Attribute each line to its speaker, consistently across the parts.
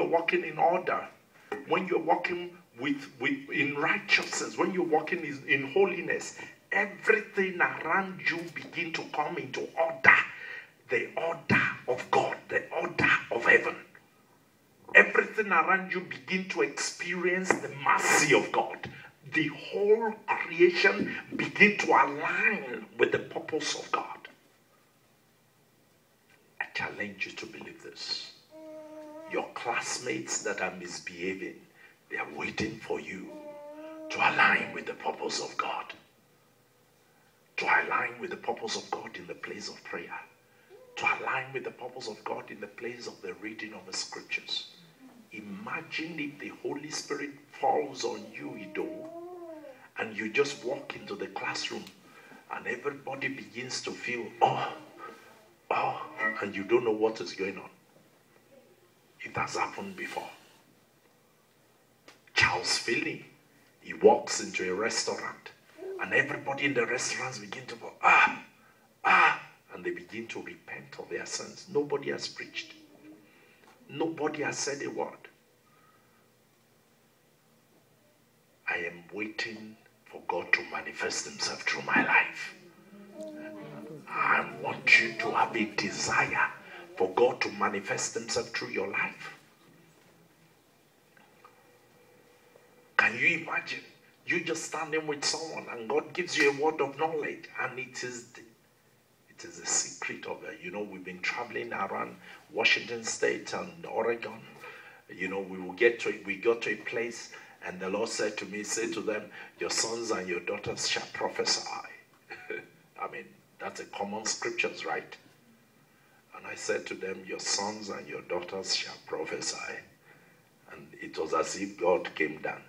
Speaker 1: you're walking in order, when you're walking with, with in righteousness, when you're walking in, in holiness, everything around you begin to come into order. The order of God, the order of heaven. Everything around you begin to experience the mercy of God. The whole creation begin to align with the purpose of God. I challenge you to believe this. Your classmates that are misbehaving, they are waiting for you to align with the purpose of God. To align with the purpose of God in the place of prayer. To align with the purpose of God in the place of the reading of the scriptures. Imagine if the Holy Spirit falls on you, Ido, and you just walk into the classroom and everybody begins to feel, oh, oh, and you don't know what is going on. It has happened before. Charles Finney, he walks into a restaurant and everybody in the restaurants begin to go, ah, ah, and they begin to repent of their sins. Nobody has preached. Nobody has said a word. I am waiting for God to manifest Himself through my life. I want you to have a desire for God to manifest Himself through your life. Can you imagine? You just standing with someone and God gives you a word of knowledge, and it is the, it is the secret of it. You know, we've been traveling around Washington State and Oregon. You know, we will get to we got to a place, and the Lord said to me, "Say to them, your sons and your daughters shall prophesy." I mean, that's a common scriptures, right? And I said to them, Your sons and your daughters shall prophesy. And it was as if God came down.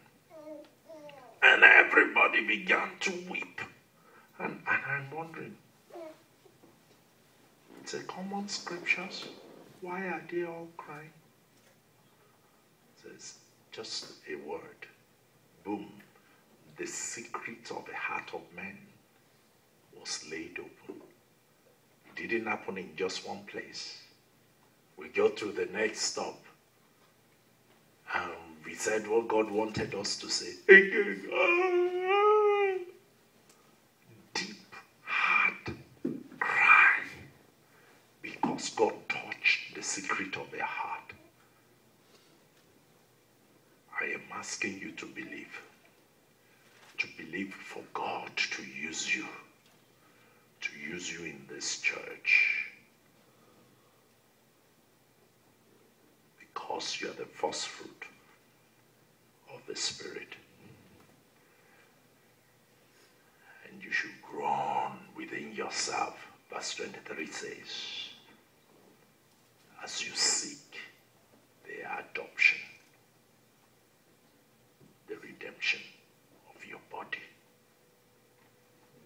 Speaker 1: And everybody began to weep. And, and I'm wondering, it's a common scriptures. Why are they all crying? It says, just a word. Boom. The secret of the heart of man was laid open. Didn't happen in just one place. We go to the next stop. And we said what God wanted us to say. Deep heart cry. Because God touched the secret of their heart. I am asking you to believe. To believe for God to use you to use you in this church because you are the first fruit of the Spirit. And you should groan within yourself, verse 23 says, as you seek the adoption, the redemption of your body.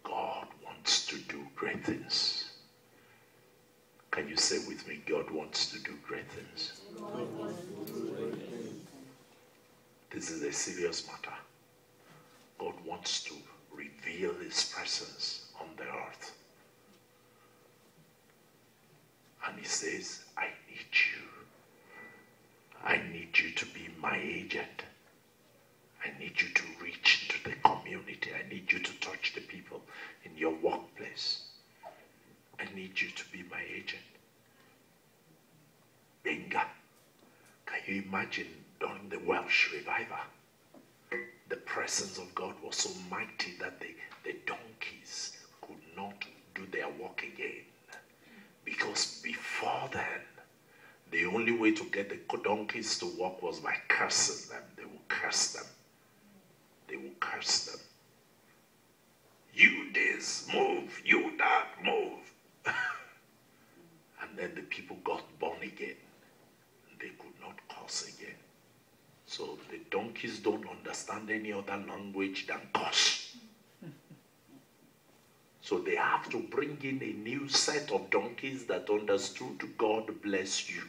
Speaker 1: God wants to do great things. Say with me, God wants to do great things? This is a serious matter. God wants to reveal his presence on the earth. And he says, I need you. I need you to be my agent. I need you to reach into the community. I need you to touch the people in your workplace. I need you to be my agent. Benga. Can you imagine during the Welsh revival? The presence of God was so mighty that the, the donkeys could not do their work again. Because before then, the only way to get the donkeys to walk was by cursing them. They would curse them. They will curse them. You this, move. You that, move. and then the people got born again. They could not curse again. So the donkeys don't understand any other language than curse. So they have to bring in a new set of donkeys that understood God bless you.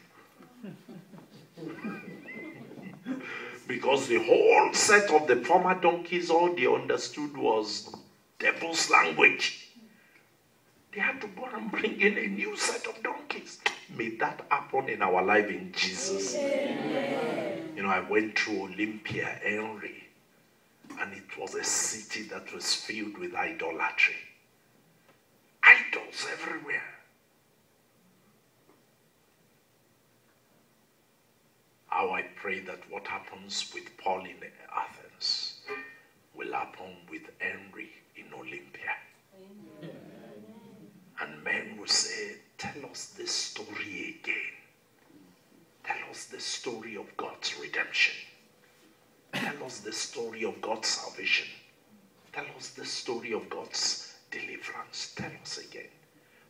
Speaker 1: because the whole set of the former donkeys, all they understood was devil's language. They had to go and bring in a new set of donkeys. May that happen in our life in Jesus. Amen. know, I went through Olympia, Henry, and it was a city that was filled with idolatry. Idols everywhere. How I pray that what happens with Paul in Athens will happen with Henry in Olympia. Amen. And men will say, Tell us this story again. Tell us the story of God's redemption. Tell us the story of God's salvation. Tell us the story of God's deliverance. Tell us again.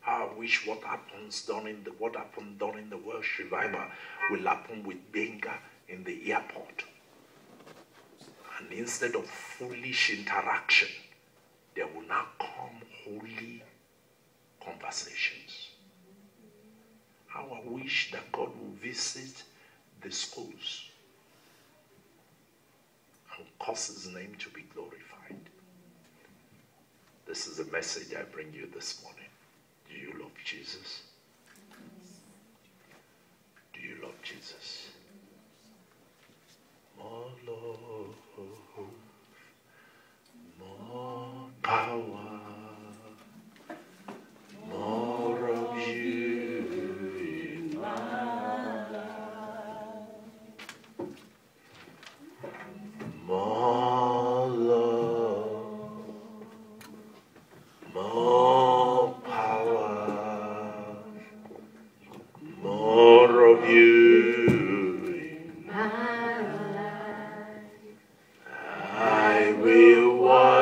Speaker 1: I wish what happens during the what happened during the Welsh revival will happen with Benga in the airport. And instead of foolish interaction, there will now come holy conversations. How I wish that God will visit the schools and cause his name to be glorified. This is the message I bring you this morning. Do you love Jesus?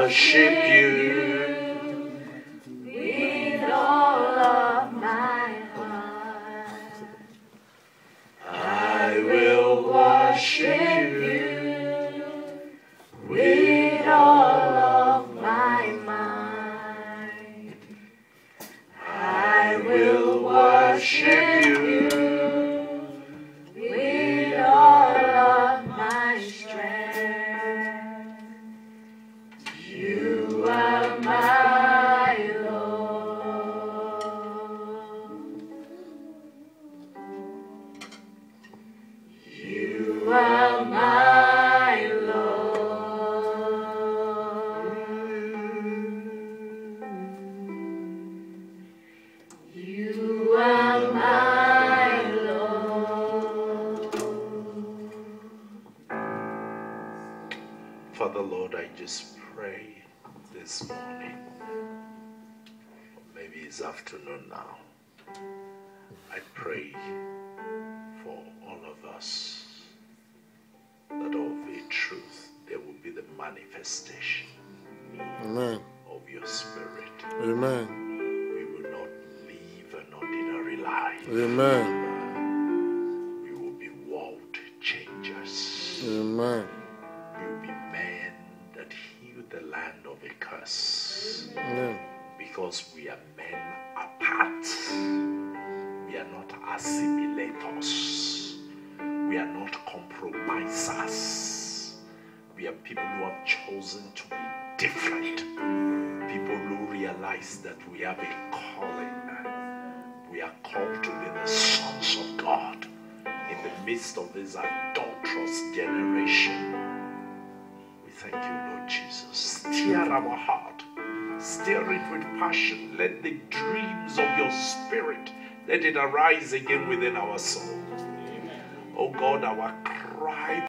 Speaker 1: Worship you. Just pray this morning, maybe it's afternoon now. I pray for all of us that of a truth there will be the manifestation
Speaker 2: Amen.
Speaker 1: of your spirit.
Speaker 2: Amen.
Speaker 1: We will not live an ordinary life.
Speaker 2: Amen.
Speaker 1: We are not compromisers. We are people who have chosen to be different. People who realize that we have a calling. We are called to be the sons of God in the midst of this adulterous generation. We thank you, Lord Jesus. Stir our heart. Stir it with passion. Let the dreams of your spirit let it arise again within our soul. Oh God, our cry